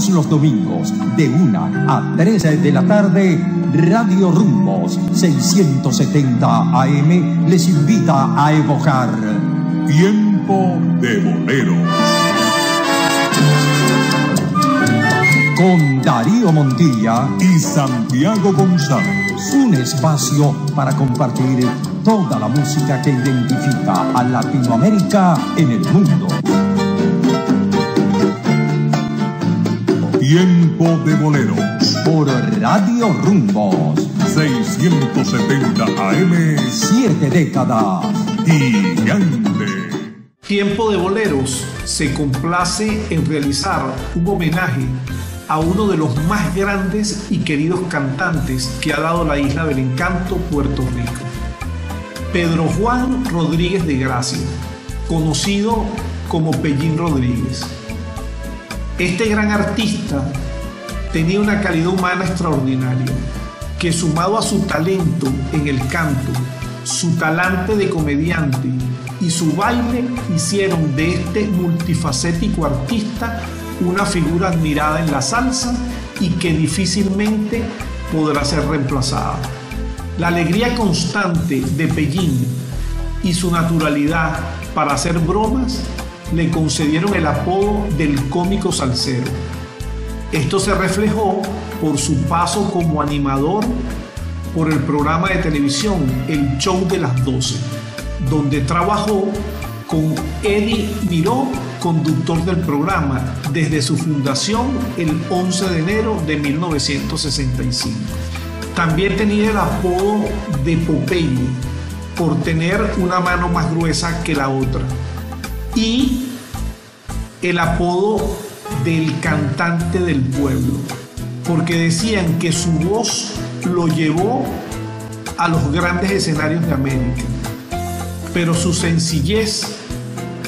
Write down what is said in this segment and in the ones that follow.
Todos los domingos, de 1 a 13 de la tarde, Radio Rumbos 670 AM les invita a evocar Tiempo de Boleros. Con Darío Montilla y Santiago González. Un espacio para compartir toda la música que identifica a Latinoamérica en el mundo. Tiempo de Boleros. Por Radio Rumbos. 670 AM. Siete décadas. Gigante. Tiempo de Boleros se complace en realizar un homenaje a uno de los más grandes y queridos cantantes que ha dado la isla del encanto, Puerto Rico. Pedro Juan Rodríguez de Gracia, conocido como Pellín Rodríguez. Este gran artista tenía una calidad humana extraordinaria, que sumado a su talento en el canto, su talante de comediante y su baile hicieron de este multifacético artista una figura admirada en la salsa y que difícilmente podrá ser reemplazada. La alegría constante de Pellín y su naturalidad para hacer bromas le concedieron el apodo del cómico salsero. Esto se reflejó por su paso como animador por el programa de televisión El Show de las 12, donde trabajó con Eddie Miró, conductor del programa, desde su fundación el 11 de enero de 1965. También tenía el apodo de Popeye por tener una mano más gruesa que la otra. Y el apodo del cantante del pueblo, porque decían que su voz lo llevó a los grandes escenarios de América, pero su sencillez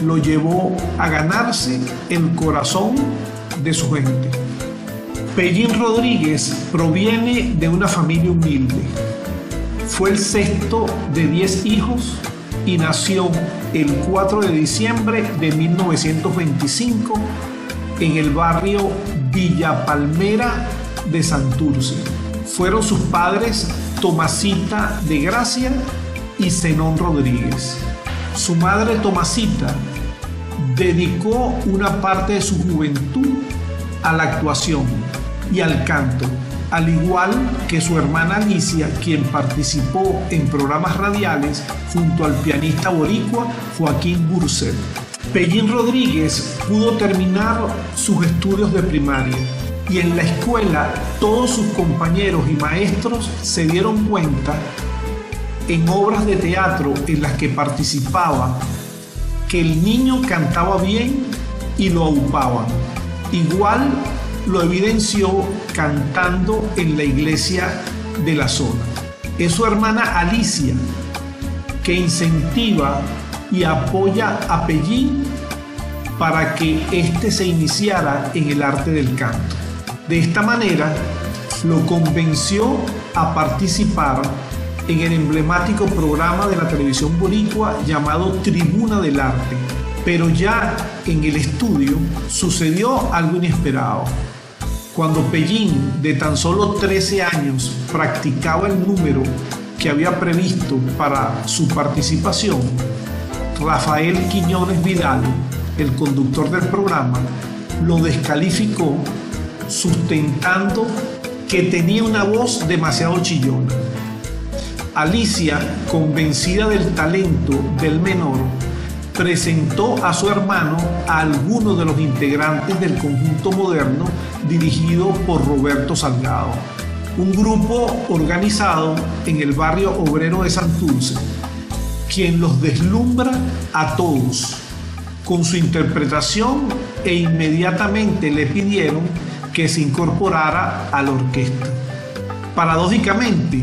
lo llevó a ganarse el corazón de su gente. Pellín Rodríguez proviene de una familia humilde. Fue el sexto de 10 hijos y nació el 4 de diciembre de 1925 en el barrio Villa Palmera de Santurce. Fueron sus padres Tomasita de Gracia y Zenón Rodríguez. Su madre Tomasita dedicó una parte de su juventud a la actuación y al canto, al igual que su hermana Alicia, quien participó en programas radiales junto al pianista boricua Joaquín Burcel. Pellín Rodríguez pudo terminar sus estudios de primaria y en la escuela todos sus compañeros y maestros se dieron cuenta en obras de teatro en las que participaba que el niño cantaba bien y lo aupaban. Igual lo evidenció cantando en la iglesia de la zona. Es su hermana Alicia que incentiva y apoya a Pellín para que éste se iniciara en el arte del canto. De esta manera, lo convenció a participar en el emblemático programa de la televisión boricua llamado Tribuna del Arte. Pero ya en el estudio sucedió algo inesperado. Cuando Pellín, de tan solo 13 años, practicaba el número que había previsto para su participación, Rafael Quiñones Vidal, el conductor del programa, lo descalificó sustentando que tenía una voz demasiado chillona. Alicia, convencida del talento del menor, presentó a su hermano a algunos de los integrantes del conjunto moderno dirigido por Roberto Salgado, un grupo organizado en el barrio obrero de Santurce, quien los deslumbra a todos con su interpretación e inmediatamente le pidieron que se incorporara a la orquesta. Paradójicamente,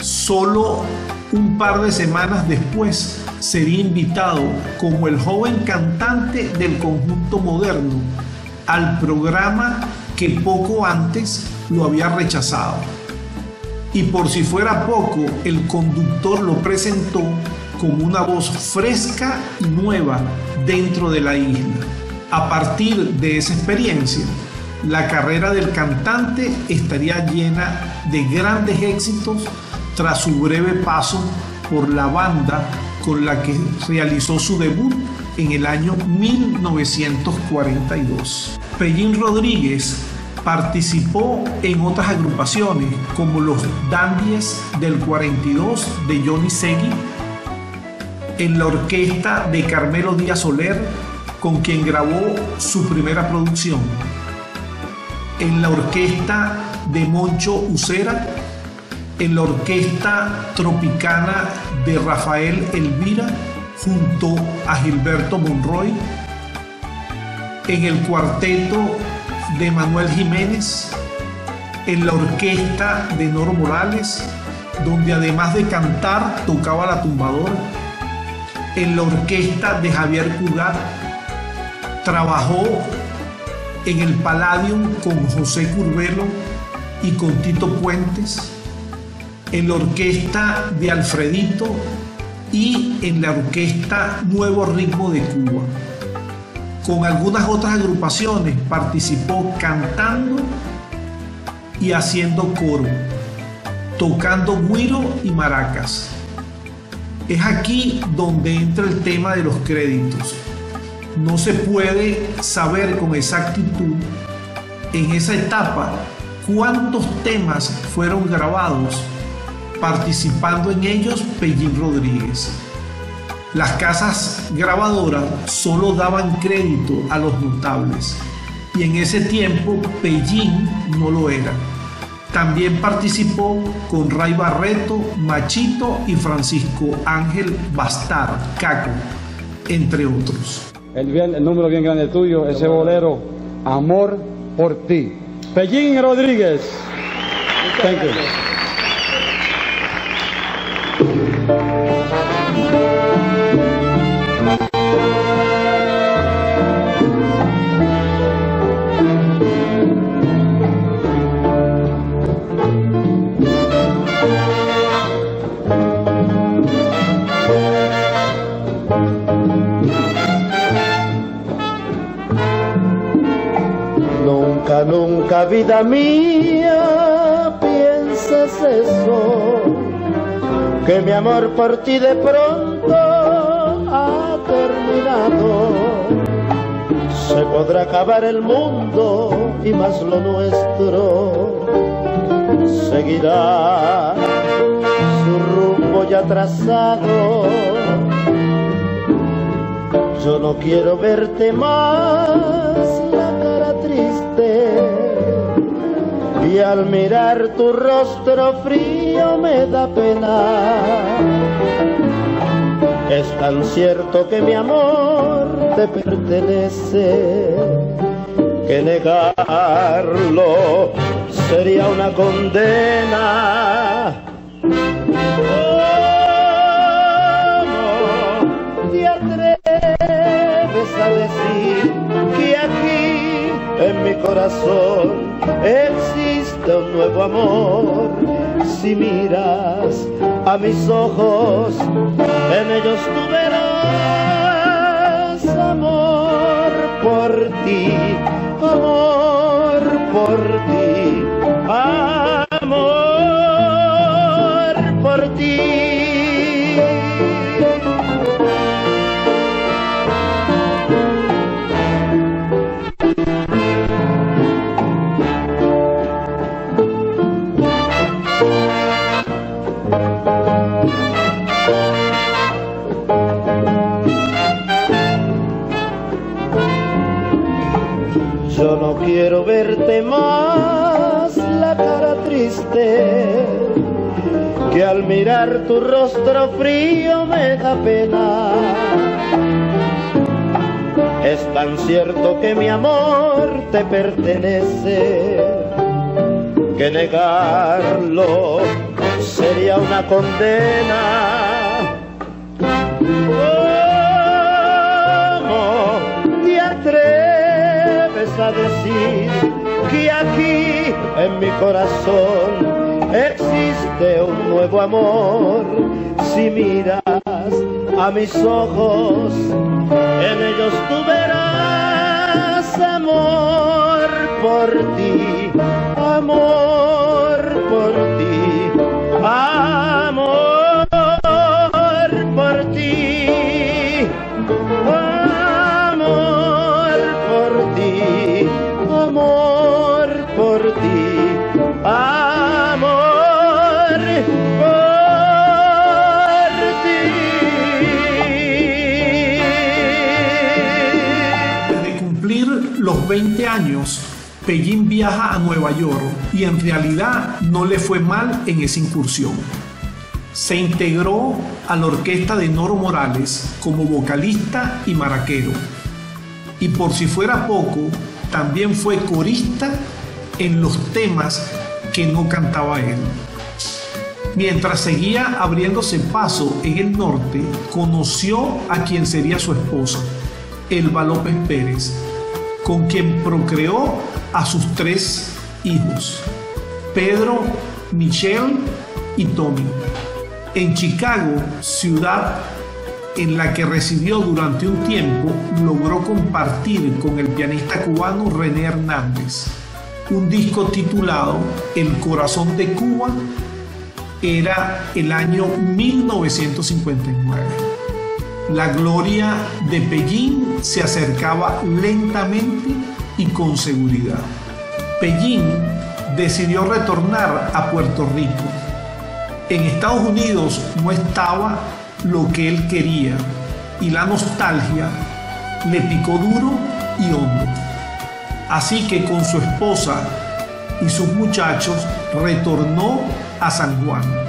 solo un par de semanas después sería invitado como el joven cantante del conjunto moderno al programa que poco antes lo había rechazado. Y por si fuera poco, el conductor lo presentó como una voz fresca y nueva dentro de la isla. A partir de esa experiencia, la carrera del cantante estaría llena de grandes éxitos tras su breve paso por la banda con la que realizó su debut en el año 1942. Pellín Rodríguez participó en otras agrupaciones como los Dandies del 42 de Johnny Segui, en la orquesta de Carmelo Díaz Soler, con quien grabó su primera producción, en la orquesta de Moncho Ucera, en la orquesta tropicana de Rafael Elvira, junto a Gilberto Monroy, en el cuarteto de Manuel Jiménez, en la orquesta de Noro Morales, donde además de cantar tocaba la tumbadora, en la orquesta de Javier Cugat, trabajó en el Palladium con José Curbelo y con Tito Puentes, en la orquesta de Alfredito y en la orquesta Nuevo Ritmo de Cuba. Con algunas otras agrupaciones participó cantando y haciendo coro, tocando guiro y maracas. Es aquí donde entra el tema de los créditos. No se puede saber con exactitud en esa etapa cuántos temas fueron grabados participando en ellos Pellín Rodríguez. Las casas grabadoras solo daban crédito a los notables y en ese tiempo Pellín no lo era. También participó con Ray Barreto, Machito y Francisco Ángel Bastar, Caco, entre otros. El, número bien grande tuyo, ese bolero, Amor por ti. Pellín Rodríguez. Nunca, vida mía, pienses eso, que mi amor por ti de pronto ha terminado. Se podrá acabar el mundo y más lo nuestro seguirá su rumbo ya trazado. Yo no quiero verte más y al mirar tu rostro frío me da pena. Es tan cierto que mi amor te pertenece que negarlo sería una condena. ¿Cómo te atreves a decir que aquí en mi corazón existe un nuevo amor? Si miras a mis ojos, en ellos tú verás amor por ti, amor más la cara triste, que al mirar tu rostro frío me da pena. Es tan cierto que mi amor te pertenece, que negarlo sería una condena. ¿Cómo te atreves a decir que aquí en mi corazón existe un nuevo amor? Si miras a mis ojos, en ellos tú verás amor por ti, amor por ti, 20 años, Pellín viaja a Nueva York y en realidad no le fue mal en esa incursión. Se integró a la orquesta de Noro Morales como vocalista y maraquero. Y por si fuera poco, también fue corista en los temas que no cantaba él. Mientras seguía abriéndose paso en el norte, conoció a quien sería su esposa, Elba López Pérez, con quien procreó a sus tres hijos, Pedro, Michelle y Tommy. En Chicago, ciudad en la que residió durante un tiempo, logró compartir con el pianista cubano René Hernández un disco titulado El corazón de Cuba. Era el año 1959. La gloria de Pellín se acercaba lentamente y con seguridad. Pellín decidió retornar a Puerto Rico. En Estados Unidos no estaba lo que él quería y la nostalgia le picó duro y hondo. Así que con su esposa y sus muchachos retornó a San Juan.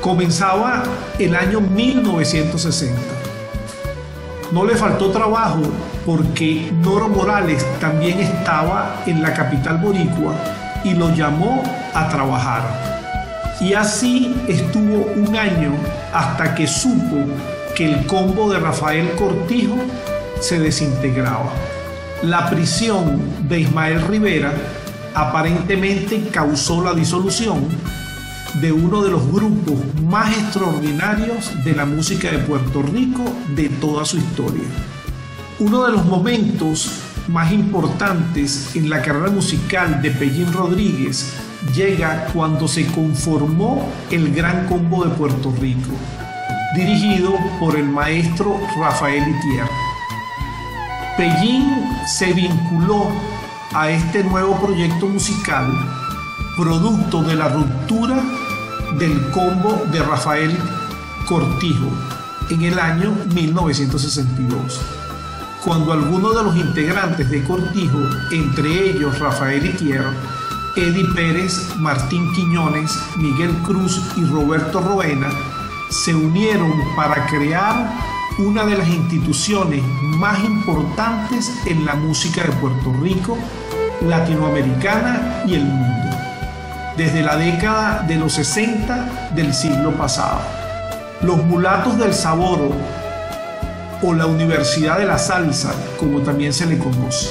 Comenzaba el año 1960. No le faltó trabajo porque Noro Morales también estaba en la capital boricua y lo llamó a trabajar. Y así estuvo un año hasta que supo que el combo de Rafael Cortijo se desintegraba. La prisión de Ismael Rivera aparentemente causó la disolución de uno de los grupos más extraordinarios de la música de Puerto Rico de toda su historia. Uno de los momentos más importantes en la carrera musical de Pellín Rodríguez llega cuando se conformó el Gran Combo de Puerto Rico, dirigido por el maestro Rafael Itier. Pellín se vinculó a este nuevo proyecto musical producto de la ruptura del combo de Rafael Cortijo en el año 1962, cuando algunos de los integrantes de Cortijo, entre ellos Rafael Itier, Eddie Pérez, Martín Quiñones, Miguel Cruz y Roberto Roena, se unieron para crear una de las instituciones más importantes en la música de Puerto Rico, latinoamericana y el mundo, desde la década de los 60 del siglo pasado. Los mulatos del sabor o la Universidad de la Salsa, como también se le conoce.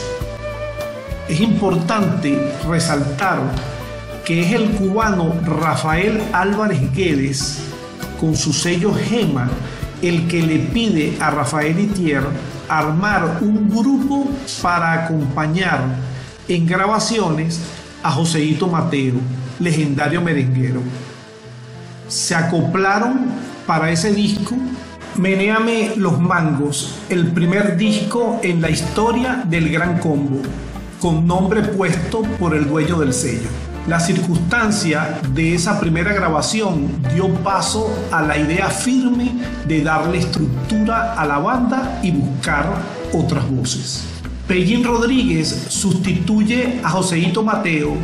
Es importante resaltar que es el cubano Rafael Álvarez Guedes, con su sello Gema, el que le pide a Rafael Itier armar un grupo para acompañar en grabaciones a Joseito Mateo, legendario merenguero. Se acoplaron para ese disco Menéame los Mangos, el primer disco en la historia del Gran Combo, con nombre puesto por el dueño del sello. La circunstancia de esa primera grabación dio paso a la idea firme de darle estructura a la banda y buscar otras voces. Pellín Rodríguez sustituye a Joseito Mateo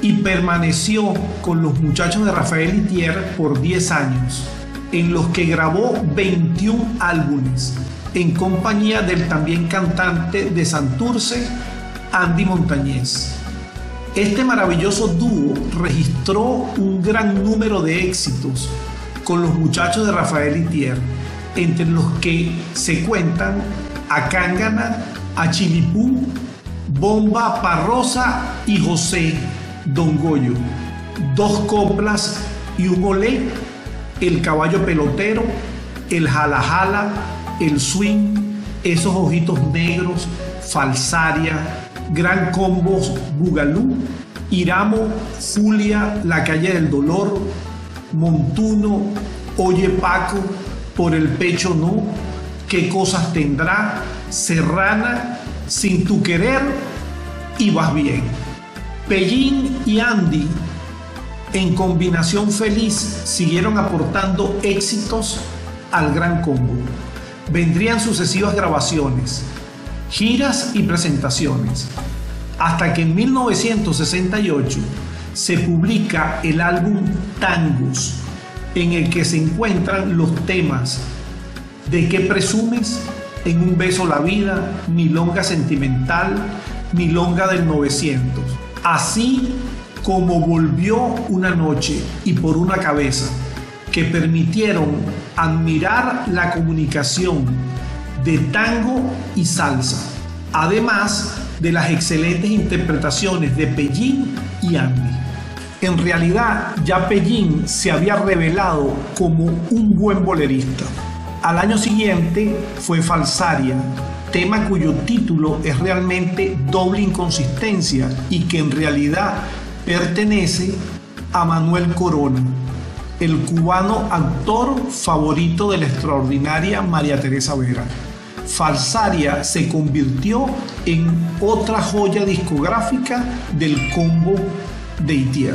y permaneció con los muchachos de Rafael Itier por 10 años, en los que grabó 21 álbumes en compañía del también cantante de Santurce, Andy Montañez. Este maravilloso dúo registró un gran número de éxitos con los muchachos de Rafael Itier, entre los que se cuentan a Cángana, a Chilipú, Bomba Parrosa y José Don Goyo, dos coplas y un olé, el caballo pelotero, el jala jala, el swing, esos ojitos negros, falsaria, Gran Combos Bugalú, Iramo, Julia, La Calle del Dolor, Montuno, Oye Paco, Por el Pecho No, Qué Cosas Tendrá, Serrana, Sin Tu Querer y Vas Bien. Pellín y Andy, en combinación feliz, siguieron aportando éxitos al Gran Combo. Vendrían sucesivas grabaciones, giras y presentaciones, hasta que en 1968 se publica el álbum Tangos, en el que se encuentran los temas de qué presumes, en un beso la vida, Milonga sentimental, Milonga del 900, así como volvió una noche y por una cabeza, que permitieron admirar la comunicación de tango y salsa, además de las excelentes interpretaciones de Pellín y Andy. En realidad, ya Pellín se había revelado como un buen bolerista. Al año siguiente fue Falsaria, tema cuyo título es realmente doble inconsistencia y que en realidad pertenece a Manuel Corona, el cubano actor favorito de la extraordinaria María Teresa Vera. Falsaria se convirtió en otra joya discográfica del combo de Itier.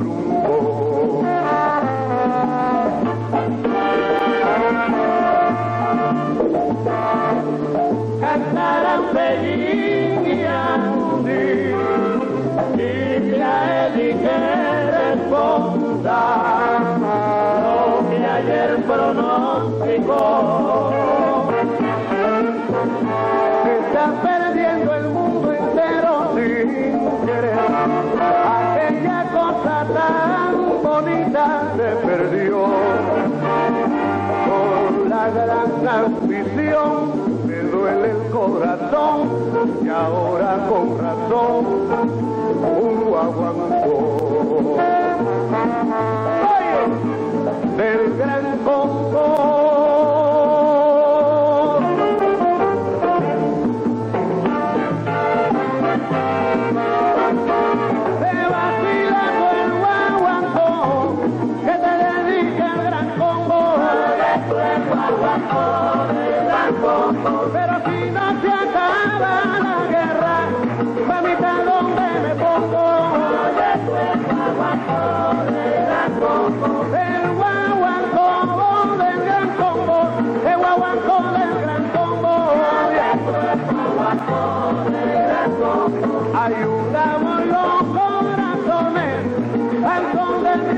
perdió por la gran ambición. El corazón y ahora con razón un guaguancó.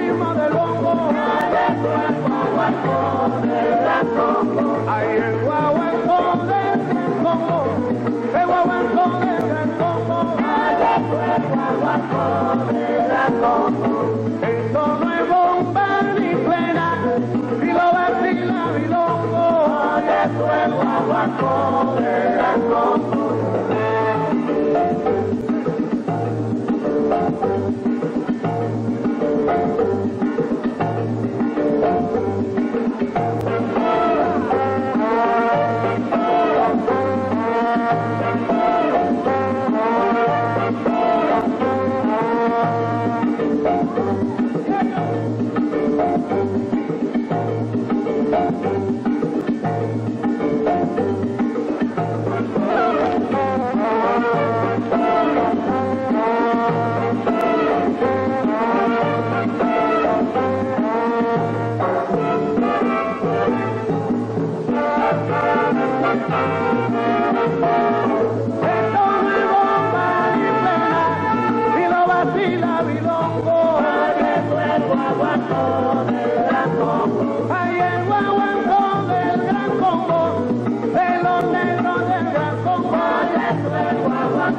Son del ritmo del bongo. Ay, el guaguancó del gran Congo, el guaguancó del Congo. Esto no es si lo del gran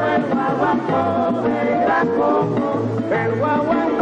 El gran el guaguancó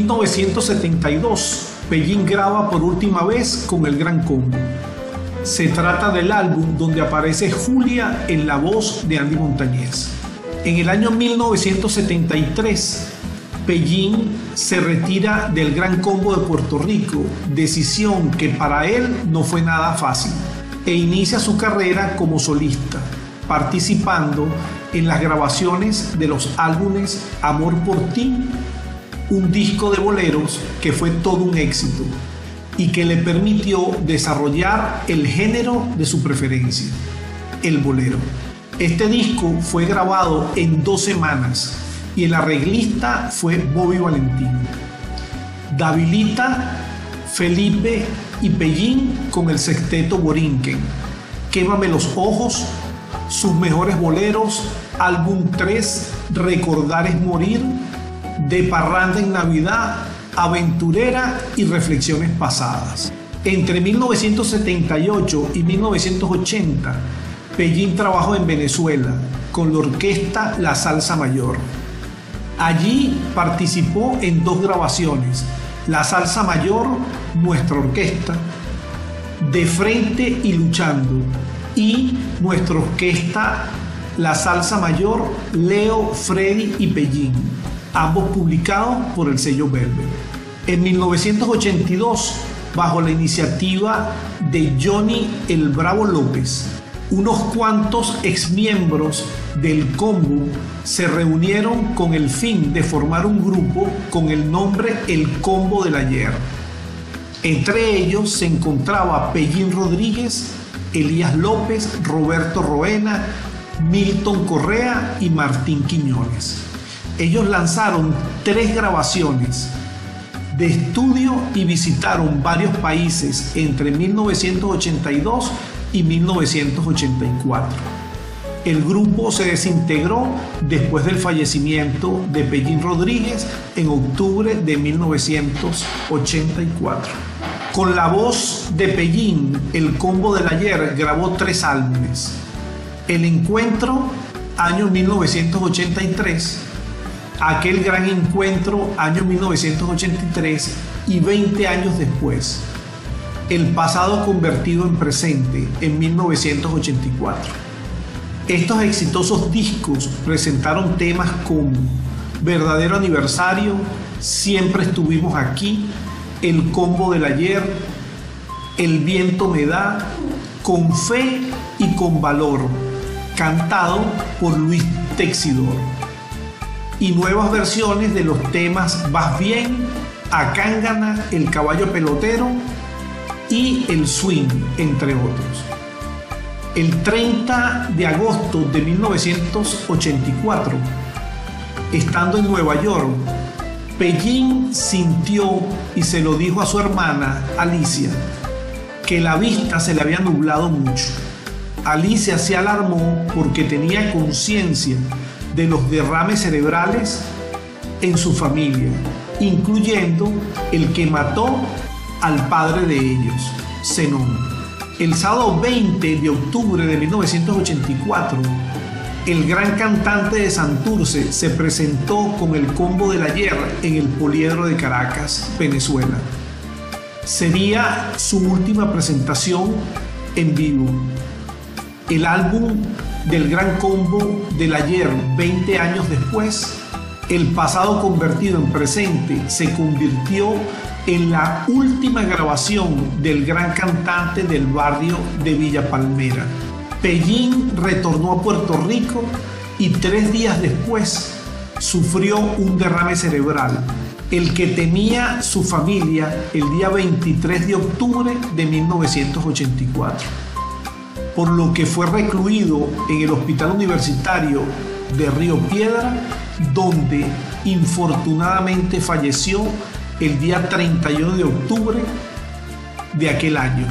1972, Pellín graba por última vez con el Gran Combo. Se trata del álbum donde aparece Julia en la voz de Andy Montañez. En el año 1973, Pellín se retira del Gran Combo de Puerto Rico, decisión que para él no fue nada fácil, e inicia su carrera como solista, participando en las grabaciones de los álbumes Amor por ti, un disco de boleros que fue todo un éxito y que le permitió desarrollar el género de su preferencia, el bolero. Este disco fue grabado en dos semanas y el arreglista fue Bobby Valentín. Davilita, Felipe y Pellín con el sexteto Borinquen. Quémame los ojos, sus mejores boleros, álbum 3, Recordar es morir, De parranda en Navidad, Aventurera y Reflexiones pasadas. Entre 1978 y 1980, Pellín trabajó en Venezuela con la orquesta La Salsa Mayor. Allí participó en dos grabaciones, la salsa mayor, nuestra orquesta, de frente y luchando, y nuestra orquesta, la salsa mayor, Leo, Freddy y Pellín, ambos publicados por el sello Velvet. En 1982, bajo la iniciativa de Johnny el Bravo López, unos cuantos exmiembros del combo se reunieron con el fin de formar un grupo con el nombre El Combo del Ayer. Entre ellos se encontraba Pellín Rodríguez, Elías López, Roberto Roena, Milton Correa y Martín Quiñones. Ellos lanzaron tres grabaciones de estudio y visitaron varios países entre 1982 y 1984. El grupo se desintegró después del fallecimiento de Pellín Rodríguez en octubre de 1984. Con la voz de Pellín, el combo del ayer grabó tres álbumes. El encuentro, año 1983, aquel gran encuentro, año 1983 y 20 años después, el pasado convertido en presente en 1984. Estos exitosos discos presentaron temas como Verdadero Aniversario, Siempre estuvimos aquí, El combo del ayer, El viento me da, Con fe y con valor, cantado por Luis Texidor. Y nuevas versiones de los temas Vas bien, Acángana, El caballo pelotero y el swing, entre otros. El 30 de agosto de 1984, estando en Nueva York, Pellín sintió y se lo dijo a su hermana Alicia que la vista se le había nublado mucho. Alicia se alarmó porque tenía conciencia de los derrames cerebrales en su familia, incluyendo el que mató al padre de ellos, Zenón. El sábado 20 de octubre de 1984, el gran cantante de Santurce se presentó con el combo del ayer en el Poliedro de Caracas, Venezuela. Sería su última presentación en vivo. El álbum del gran combo del ayer, 20 años después, el pasado convertido en presente, se convirtió en la última grabación del gran cantante del barrio de Villa Palmera. Pellín retornó a Puerto Rico y tres días después sufrió un derrame cerebral, el que tenía su familia el día 23 de octubre de 1984, por lo que fue recluido en el Hospital Universitario de Río Piedra, donde infortunadamente falleció el día 31 de octubre de aquel año.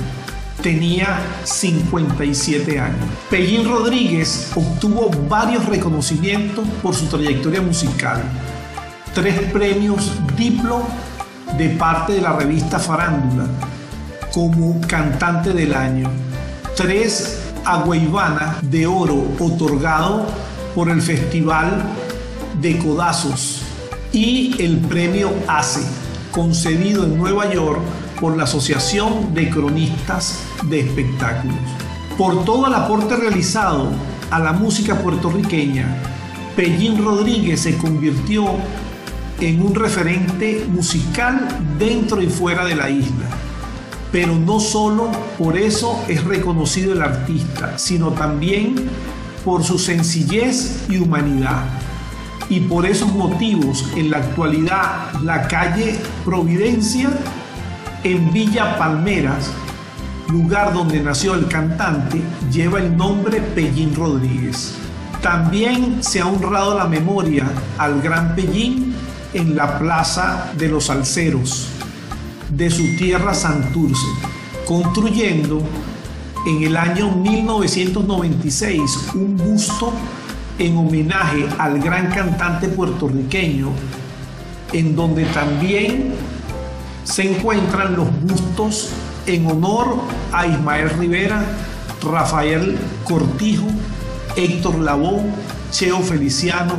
Tenía 57 años. Pellín Rodríguez obtuvo varios reconocimientos por su trayectoria musical. Tres premios Diplo de parte de la revista Farándula como cantante del año. Tres Agüeivana de oro otorgado por el Festival de Codazos y el premio ACE concedido en Nueva York por la Asociación de Cronistas de Espectáculos. Por todo el aporte realizado a la música puertorriqueña, Pellín Rodríguez se convirtió en un referente musical dentro y fuera de la isla. Pero no solo por eso es reconocido el artista, sino también por su sencillez y humanidad y por esos motivos en la actualidad la calle Providencia en Villa Palmeras, lugar donde nació el cantante, lleva el nombre Pellín Rodríguez. También se ha honrado la memoria al gran Pellín en la Plaza de los Alceros de su tierra Santurce, construyendo en el año 1996 un busto en homenaje al gran cantante puertorriqueño, en donde también se encuentran los bustos en honor a Ismael Rivera, Rafael Cortijo, Héctor Lavoe, Cheo Feliciano,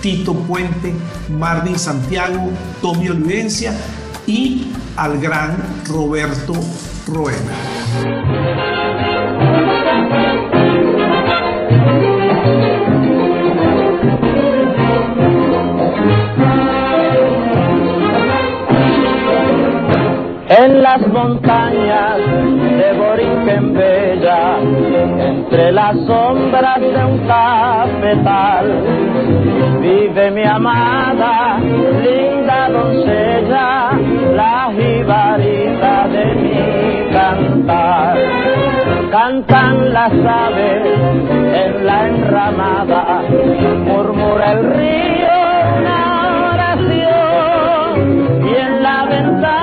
Tito Puente, Marvin Santiago, Tommy Olivencia y al gran Roberto Roena. En las montañas de Boriquenbella, entre las sombras de un cafetal, vive mi amada, linda doncella, la jibarita de mi cantar. Cantan las aves en la enramada, murmura el río una oración y en la ventana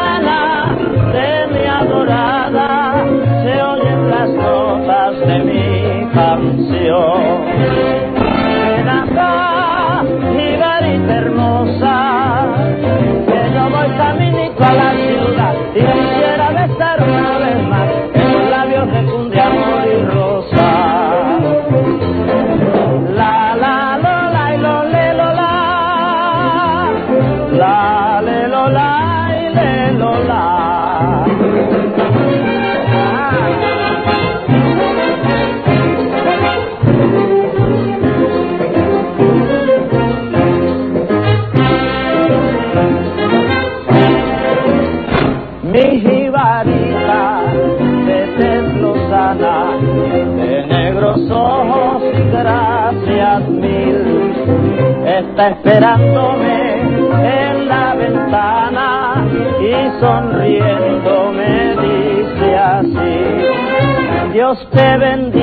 sonriendo me dice así. Dios te bendiga,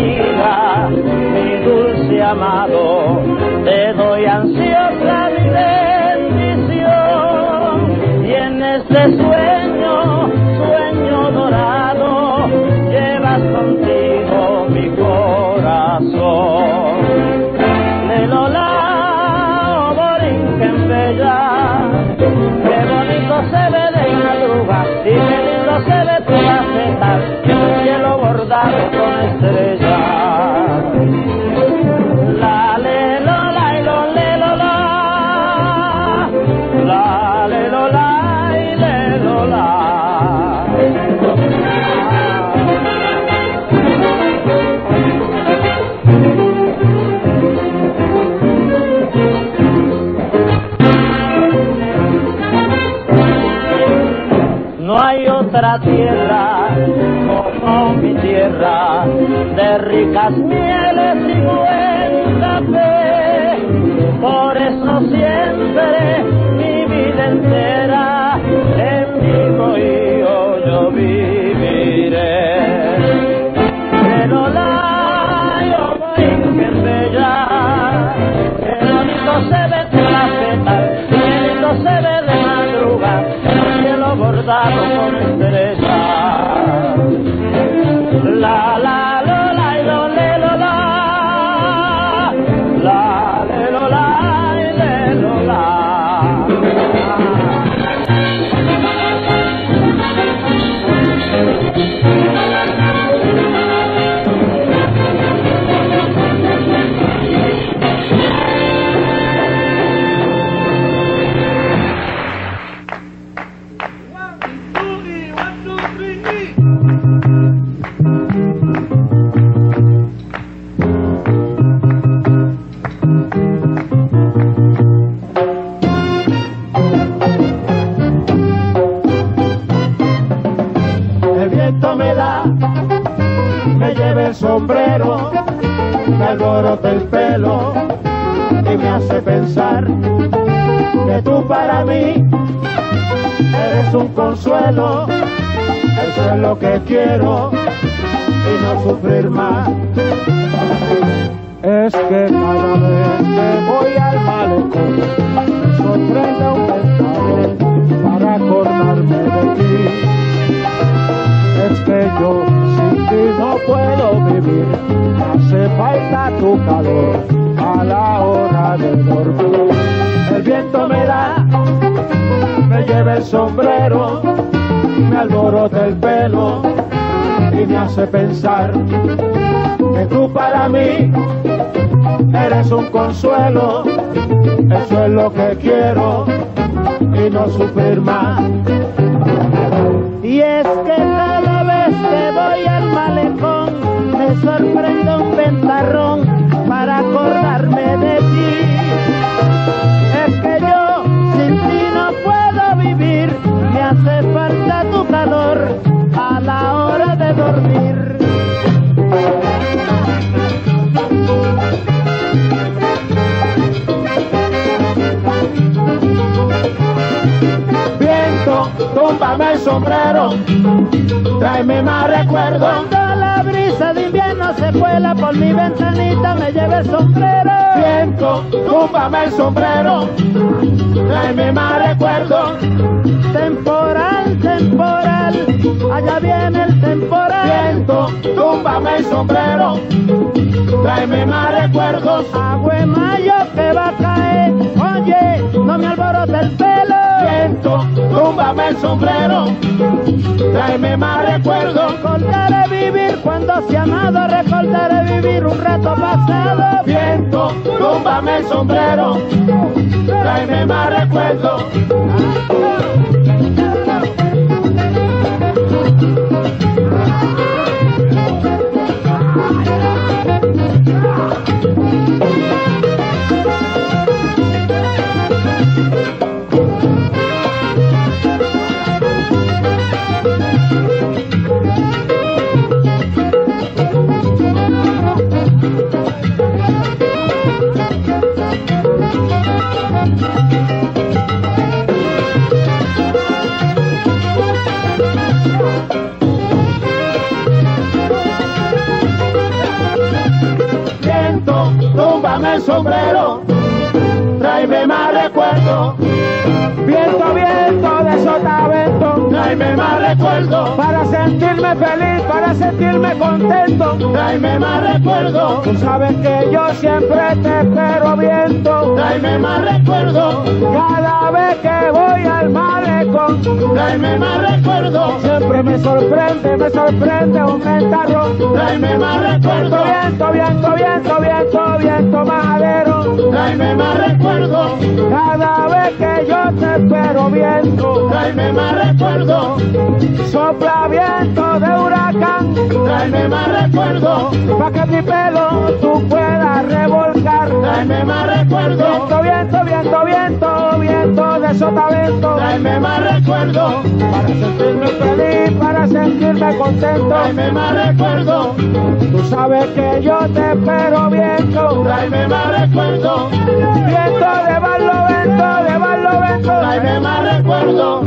tierra como mi tierra, de ricas mieles y buen café. Por eso siempre mi vida entera en mi bohío yo viviré. Pero la yo voy que bella, qué bonito se ve tu maceta, qué lindo se ve de madrugada, el cielo bordado con me alborota el pelo y me hace pensar que tú para mí eres un consuelo, eso es lo que quiero y no sufrir más. Vivir. Hace falta tu calor a la hora de dormir. El viento me da, me lleva el sombrero, me alborota el pelo y me hace pensar que tú para mí eres un consuelo, eso es lo que quiero y no sufrir más. Me sorprende un ventarrón para acordarme de ti. Es que yo sin ti no puedo vivir, me hace falta tu calor a la hora de dormir. Viento, túmbame el sombrero, tráeme más recuerdos. Cuando la brisa de se cuela por mi ventanita, me lleva el sombrero. Viento, túmbame el sombrero, tráeme más recuerdos. Temporal, temporal, allá viene el temporal. Viento, túmbame el sombrero, tráeme más recuerdos. Agua en mayo que va a caer, oye, no me alborote el pelo. Viento, túmbame el sombrero, tráeme más recuerdos. Recordaré vivir cuando se amado, recordaré vivir un rato pasado. Viento, túmbame el sombrero, tráeme más recuerdos. El sombrero, tráeme más recuerdos. Viento, viento tráeme más recuerdos. Para sentirme feliz, para sentirme contento, tráeme más recuerdos. Tú sabes que yo siempre te espero, viento, tráeme más recuerdos. Cada vez que voy al malecón, tráeme más recuerdos. Siempre me sorprende, me sorprende un ventarrón, tráeme más recuerdos. Viento, viento, viento, viento, viento majadero, tráeme más recuerdos. Cada vez que yo te espero, viento, tráeme más recuerdos. Sopla viento de huracán, tráeme más recuerdos. Pa' que mi pelo tú puedas revolcar, tráeme más recuerdos. Viento, viento, viento, viento, de sotavento, tráeme más recuerdos. Para sentirme feliz, para sentirme contento, tráeme más recuerdos. Tú sabes que yo te espero, viento, tráeme más recuerdos. Viento de barlovento, de barlovento, tráeme más recuerdos.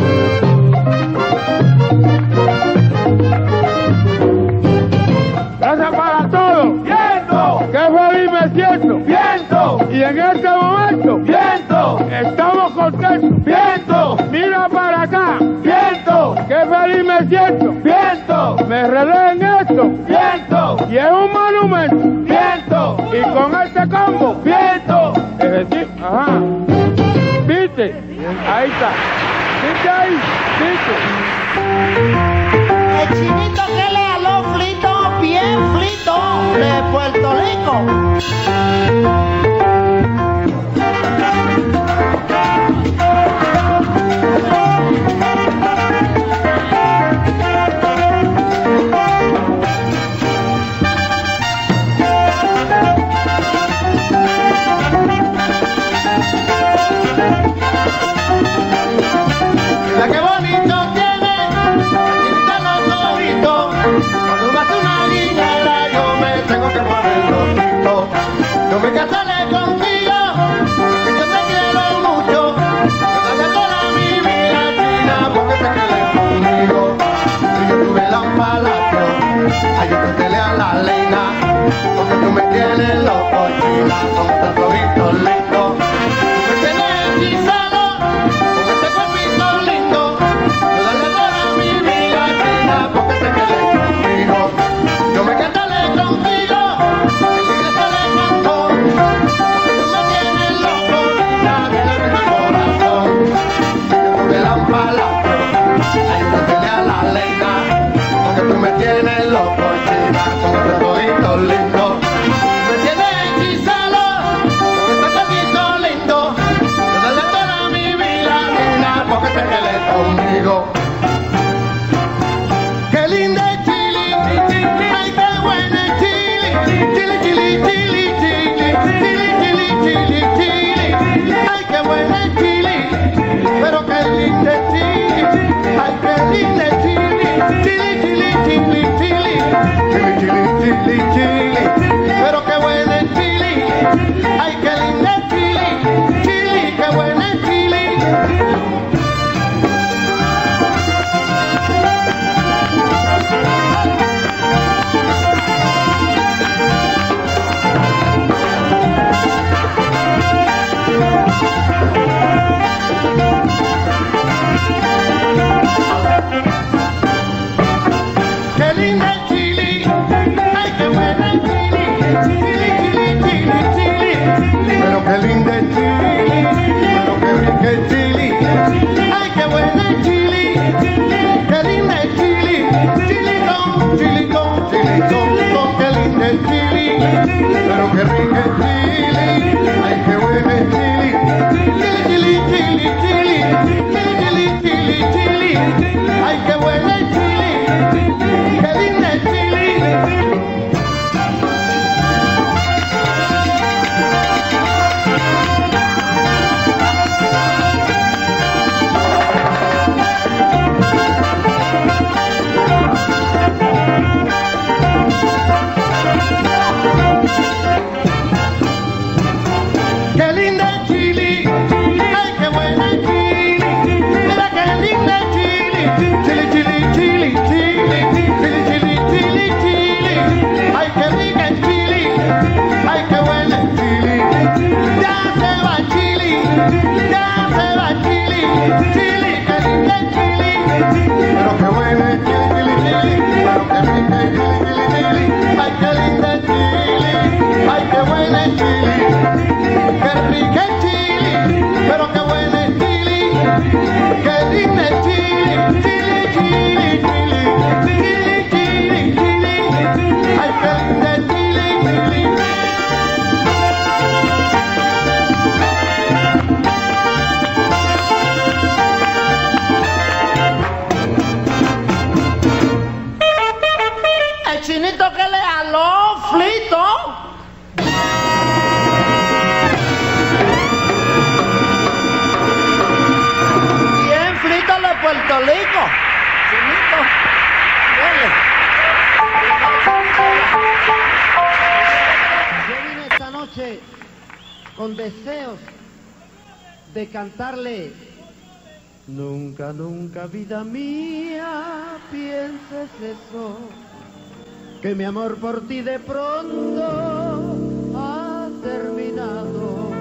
Gracias para todos. Viento, ¡Qué feliz me siento! viento, Y en este momento estamos contentos. viento, Mira para acá. viento, ¡Qué feliz me siento! viento, Me relé en esto. viento, Y es un monumento. viento, Y con este combo. viento. Es decir, ajá. ¿Viste? Ahí está. ¿Viste ahí? ¿Viste? El chinito que le aló flito, bien flito, de Puerto Rico. Qué bonito tiene, pinta los ojitos. Cuando vas a una niñera yo me tengo que poner loquito. Yo me casaré contigo, que yo te quiero mucho. Yo daré toda mi vida china porque te quedes conmigo. Si yo tuve la palacio, ay yo te a la leina. Porque tú me tienes loco, china, conmigo. Qué linda es Chile, ay qué buena es Chile, Chile, Chile, Chile, Chile, Chile, Chile, Chile, Chile, ay qué buena es Chile, pero qué linda es Chile, ay qué linda es Chile, Chile, Chile, Chile, Chile, Chile, Chile, Chile, Chile, pero qué buena es Chile, ay qué linda es Chile, Chile, qué buena es Chile. Música when Nunca, nunca, vida mía, pienses eso, que mi amor por ti de pronto ha terminado.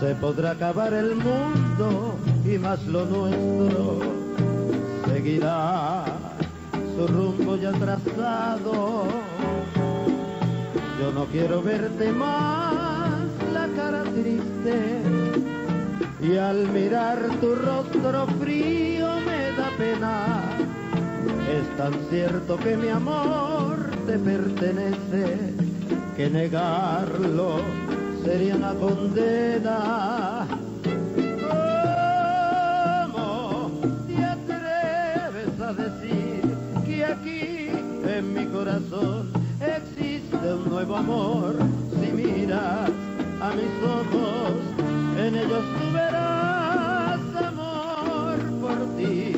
Se podrá acabar el mundo y más lo nuestro seguirá su rumbo ya trazado. Yo no quiero verte más y al mirar tu rostro frío me da pena. Es tan cierto que mi amor te pertenece que negarlo sería una condena. ¿Cómo te atreves a decir que aquí en mi corazón existe un nuevo amor? Si miras a mis ojos, en ellos tú verás amor por ti,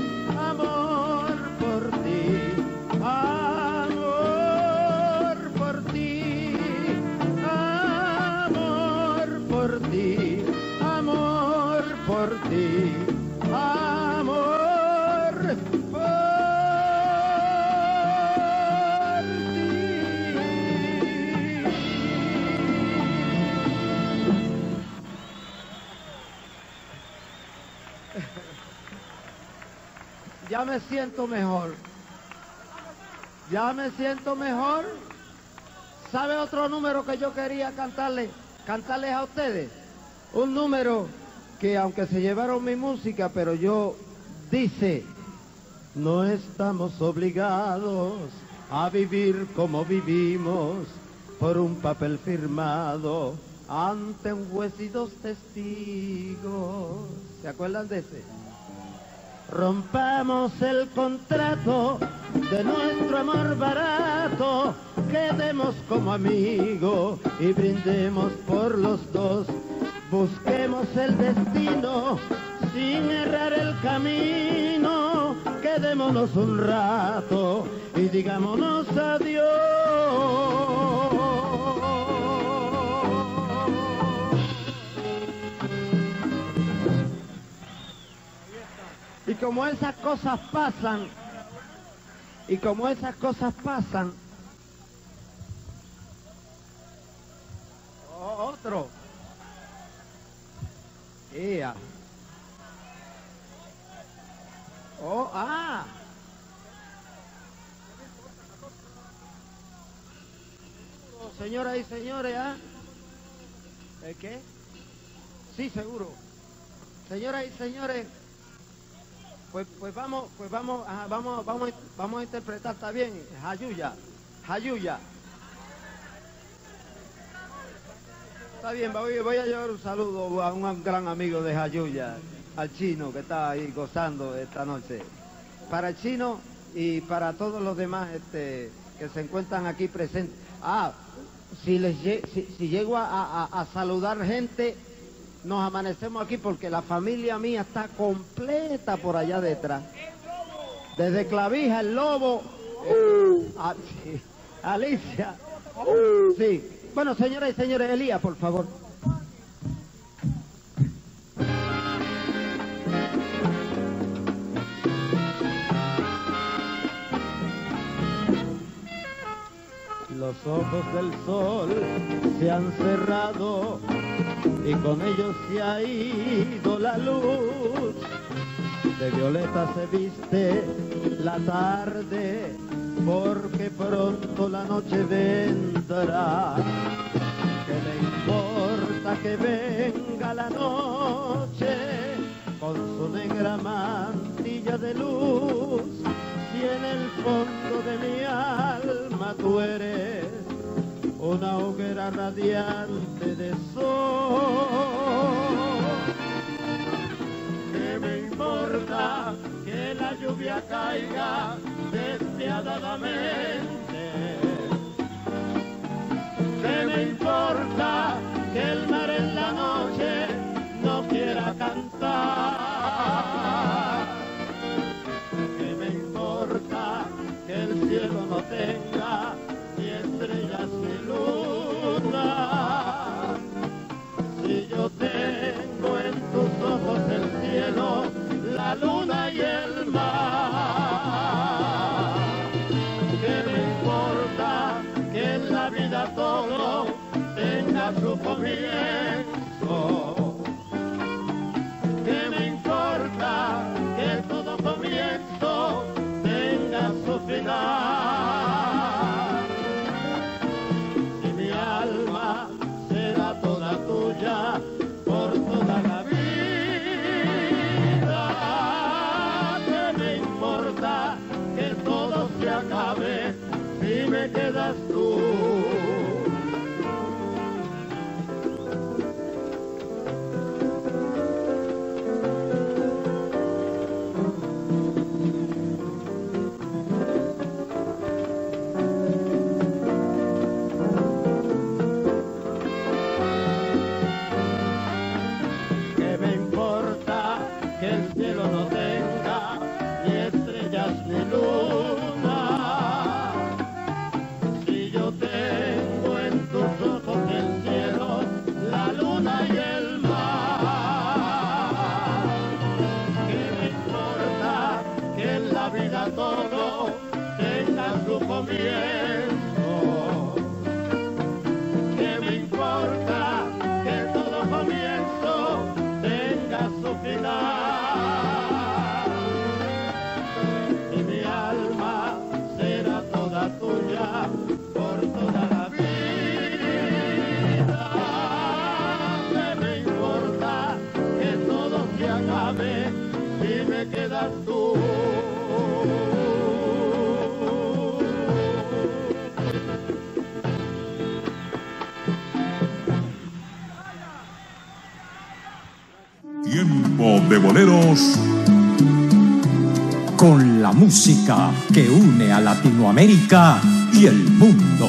Ya me siento mejor. Ya me siento mejor. ¿Sabe otro número que yo quería cantarle? Cantarles a ustedes. Un número que aunque se llevaron mi música, pero yo dice, no estamos obligados a vivir como vivimos por un papel firmado ante un juez y dos testigos. ¿Se acuerdan de ese? Rompamos el contrato de nuestro amor barato, quedemos como amigos y brindemos por los dos. Busquemos el destino sin errar el camino, quedémonos un rato y digámonos adiós. Como esas cosas pasan, y como esas cosas pasan, Oh, otro. Oh, ah. Señoras y señores, ¿ah? ¿El qué? Sí, seguro. Señoras y señores, pues, pues vamos, pues vamos, vamos, vamos, vamos a interpretar, está bien, Jayuya, Jayuya. Está bien, voy, a llevar un saludo a un gran amigo de Jayuya, al chino que está ahí gozando esta noche. Para el chino y para todos los demás este, que se encuentran aquí presentes. Ah, si, les, si, si llego a, a- a saludar gente, nos amanecemos aquí porque la familia mía está completa por allá detrás. Desde Clavija, el lobo. eh, ah, sí, Alicia. Sí. Bueno, señoras y señores, Elías, por favor. Los ojos del sol se han cerrado y con ellos se ha ido la luz. De violeta se viste la tarde porque pronto la noche vendrá. ¿Qué me importa que venga la noche con su negra mantilla de luz? Si en el fondo de mi alma tú eres una hoguera radiante de sol. ¿Qué me importa que la lluvia caiga despiadadamente? ¿Qué me importa que el mar en la noche no quiera cantar? ¿Qué me importa que el cielo no tenga yo tengo en tus ojos el cielo, la luna y el mar. ¿Qué me importa que en la vida todo tenga su comienzo? Acabe si me quedas tú? De boleros Con la música que une a Latinoamérica y el mundo.